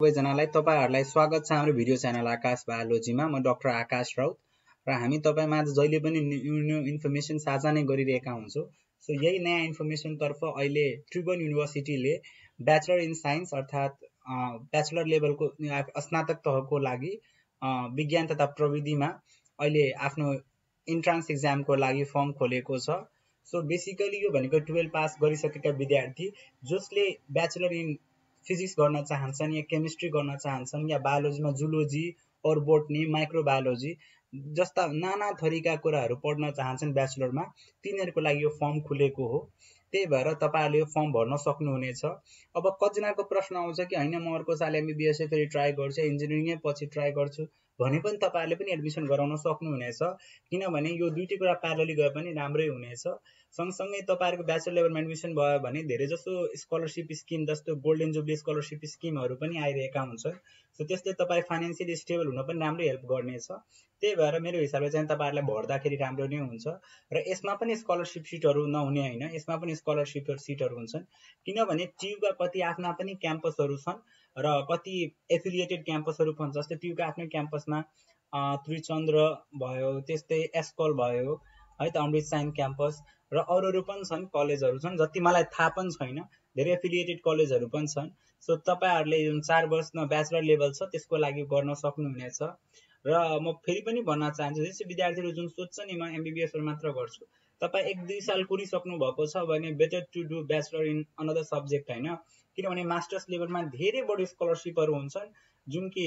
सबैजनालाई तपाईँहरूलाई स्वागत छ हाम्रो भिडियो च्यानल आकाश बायोलोजीमा। म डाक्टर आकाश राउत र हामी तपाईँमा जहिले पनि न्यु न्यू इन्फर्मेसन साझा नै गरिरहेका हुन्छौँ। सो यही नयाँ इन्फर्मेसनतर्फ अहिले त्रिभुवन युनिभर्सिटीले ब्याचलर इन साइन्स अर्थात् ब्याचलर लेभलको स्नातक तहको लागि विज्ञान तथा प्रविधिमा अहिले आफ्नो इन्ट्रान्स इक्जामको लागि फर्म खोलेको छ। सो बेसिकली यो भनेको टुवेल्भ पास गरिसकेका विद्यार्थी जसले ब्याचलर इन फिजिक्स गर्न चाहन्छन् या केमिस्ट्री गर्न चाहन्छन् या बायोलोजीमा जुलोजी अर बोटनी माइक्रोबायोलोजी जस्ता नाना थरीका कुराहरू पढ्न चाहन्छन् ब्याचलरमा तिनीहरूको लागि यो फर्म खुलेको हो। त्यही भएर तपाईँहरूले यो फर्म भर्न सक्नुहुनेछ। अब कतिजनाको प्रश्न आउँछ कि होइन म अर्को साल एमबिबिएसै फेरि ट्राई गर्छु इन्जिनियरिङै पछि ट्राई गर्छु। भने पनि तपाईँहरूले पनि एडमिसन गराउन सक्नुहुनेछ। किनभने यो दुइटै कुरा प्यारली गए पनि राम्रै हुनेछ। सँगसँगै तपाईँहरूको ब्याचलर लेभलमा एडमिसन भयो भने धेरै जसो स्कलरसिप स्किम जस्तो गोल्डन जुब्ली स्कलरसिप स्किमहरू पनि आइरहेका हुन्छन्। सो त्यसले तपाईँ फाइनेन्सियली स्टेबल हुन पनि राम्रै हेल्प गर्नेछ। त्यही भएर मेरो हिसाबले चाहिँ तपाईँहरूलाई भर्दाखेरि राम्रो नै हुन्छ। र यसमा पनि स्कलरसिप सिटहरू नहुने होइन यसमा पनि स्कलरसिप सिटहरू हुन्छन्। किनभने टियुका कति आफ्ना पनि क्याम्पसहरू छन् र कति एफिलिएटेड क्याम्पसहरू पनि जस्तै टियुका आफ्नै क्याम्पसमा त्रिचन्द्र भयो त्यस्तै एस्कल भयो है त अमृत साइन क्याम्पस र अरू अरू पनि छन् कलेजहरू छन् जति मलाई थाहा पनि छैन धेरै एफिलिएटेड कलेजहरू पनि छन्। सो तपाईँहरूले जुन चार वर्ष ब्याचलर लेभल छ त्यसको लागि गर्न सक्नुहुनेछ। र म फेरि पनि भन्न चाहन्छु जस्तै विद्यार्थीहरू जुन सोध्छ नि म एमबिबिएसहरू मात्र गर्छु तपाईँ एक दुई साल कुरिसक्नु भएको छ भने better to do bachelor in another subject होइन? किनभने मास्टर्स लेभलमा धेरै बढी स्कलरसिपहरू हुन्छन् जुन कि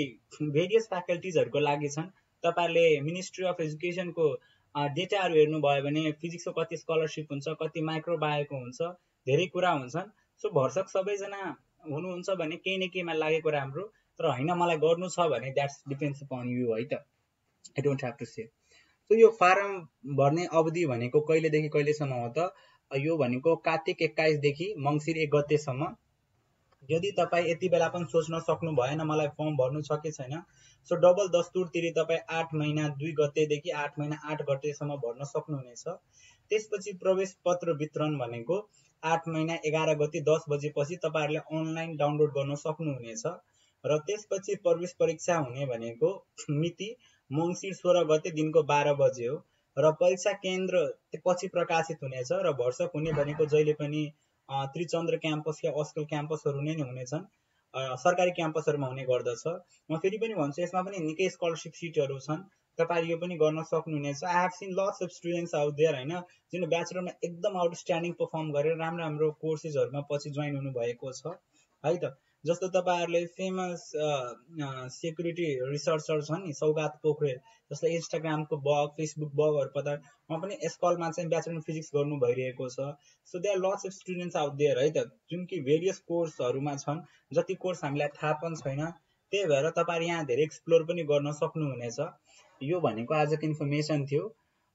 भेरियस फ्याकल्टिजहरूको लागि छन्। तपाईँहरूले मिनिस्ट्री अफ एजुकेसनको डेटाहरू हेर्नुभयो भने फिजिक्सको कति स्कलरसिप हुन्छ कति माइक्रोबायोको हुन्छ धेरै कुरा हुन्छन्। सो भर्सक सबैजना हुनुहुन्छ भने केही न केहीमा लागेको राम्रो। तर होइन मलाई गर्नु छ भने द्याट्स डिपेन्ड्स अपन यु है त. I don't have to say so यो फारम भर्ने अवधि भनेको कहिलेदेखि कहिलेसम्म हो त? यो भनेको कार्तिक एक्काइसदेखि मङ्सिर एक गतेसम्म। यदि तपाईँ यति बेला पनि सोच्न सक्नु भएन मलाई फर्म भर्नु छ कि छैन सो डबल दस्तुरतिर तपाईँ आठ महिना दुई गतेदेखि आठ महिना आठ गतेसम्म भर्न सक्नुहुनेछ। त्यसपछि प्रवेश पत्र वितरण भनेको आठ महिना एघार गते दस बजेपछि तपाईँहरूले अनलाइन डाउनलोड गर्न सक्नुहुनेछ। र त्यसपछि प्रवेश परीक्षा हुने भनेको मिति मङ्सिर सोह्र गते दिनको बाह्र बजे हो। र परीक्षा केन्द्र पछि प्रकाशित हुनेछ र भर्सक हुने भनेको जहिले पनि त्रिचन्द्र क्याम्पस या अस्कल क्याम्पसहरू नै हुनेछन्। सरकारी क्याम्पसहरूमा हुने गर्दछ। म फेरि पनि भन्छु यसमा पनि निकै स्कलरसिप सिटहरू छन्। तपाईँले यो पनि गर्न सक्नुहुनेछ। I have seen lots of students out there होइन जुन ब्याचलरमा एकदम आउटस्ट्यान्डिङ पर्फर्म गरेर राम्रो राम्रो कोर्सेसहरूमा पछि जोइन हुनुभएको छ। है त? जस्तो तपाईँहरूले फेमस सेक्युरिटी रिसर्चर छ नि सौगात पोखरेल जसलाई इन्स्टाग्रामको बग फेसबुक बगहरू पता उहाँ पनि एसकलमा चाहिँ ब्याचलर फिजिक्स गर्नु भइरहेको छ। So they are lots of students out there है त जुन कि भेरियस कोर्सहरूमा छन् जति कोर्स हामीलाई थाहा पनि छैन त्यही भएर तपाईँहरू यहाँ धेरै एक्सप्लोर पनि गर्न सक्नुहुनेछ। यो भनेको आजको इन्फर्मेसन थियो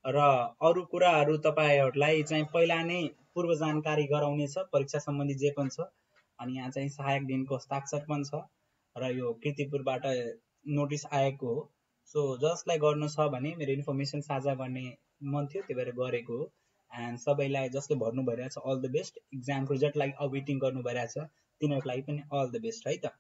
र अरू कुराहरू तपाईँहरूलाई चाहिँ पहिला नै पूर्व जानकारी गराउनेछ परीक्षा सम्बन्धी जे पनि छ। अनि यहाँ चाहिँ सहायक दिनको हस्ताक्षर पनि छ र यो किर्तिपुरबाट नोटिस आएको हो। सो जसलाई गर्नु छ भने मेरो इन्फर्मेसन साझा गर्ने मन थियो त्यही भएर गरेको हो। एन्ड सबैलाई जसले भर्नु भइरहेछ अल द बेस्ट रिजल्ट लागि अवेटिङ गर्नु भइरहेछ तिनीहरूको लागि पनि अल द बेस्ट है त।